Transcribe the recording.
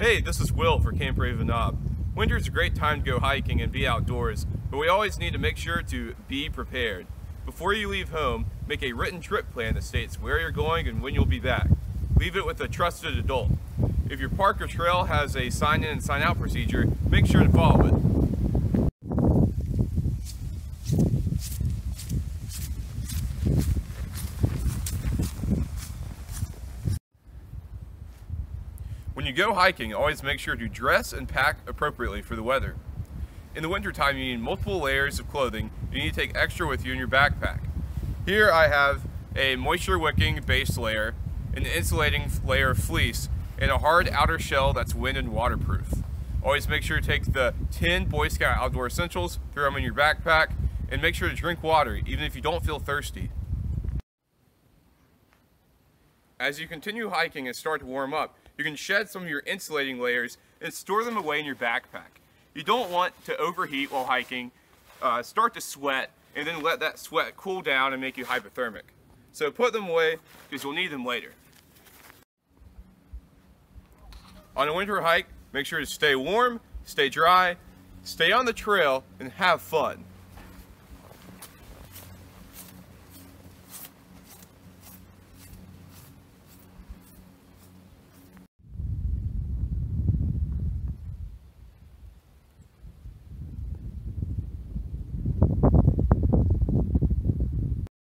Hey, this is Will for Camp Raven Knob. Winter's a great time to go hiking and be outdoors, but we always need to make sure to be prepared. Before you leave home, make a written trip plan that states where you're going and when you'll be back. Leave it with a trusted adult. If your park or trail has a sign in and sign out procedure, make sure to follow it. When you go hiking, always make sure to dress and pack appropriately for the weather. In the wintertime, you need multiple layers of clothing. You need to take extra with you in your backpack. Here I have a moisture wicking base layer, an insulating layer of fleece, and a hard outer shell that's wind and waterproof. Always make sure to take the 10 Boy Scout Outdoor Essentials, throw them in your backpack, and make sure to drink water even if you don't feel thirsty. As you continue hiking and start to warm up, you can shed some of your insulating layers and store them away in your backpack. You don't want to overheat while hiking, uh, start to sweat, and then let that sweat cool down and make you hypothermic. So put them away because you'll need them later. On a winter hike, make sure to stay warm, stay dry, stay on the trail, and have fun.